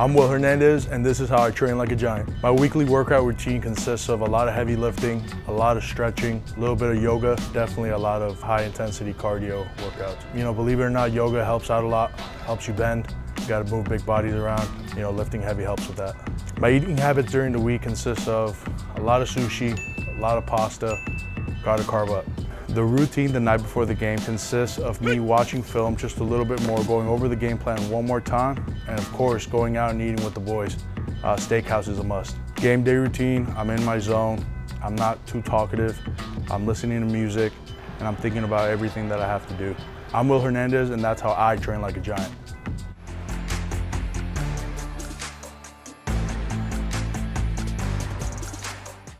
I'm Will Hernandez, and this is how I train like a giant. My weekly workout routine consists of a lot of heavy lifting, a lot of stretching, a little bit of yoga, definitely a lot of high intensity cardio workouts. You know, believe it or not, yoga helps out a lot, helps you bend. You gotta move big bodies around. You know, lifting heavy helps with that. My eating habits during the week consists of a lot of sushi, a lot of pasta, gotta carb up. The routine the night before the game consists of me watching film just a little bit more, going over the game plan one more time, and of course, going out and eating with the boys. Uh, steakhouse is a must. Game day routine, I'm in my zone. I'm not too talkative. I'm listening to music, and I'm thinking about everything that I have to do. I'm Will Hernandez, and that's how I train like a giant.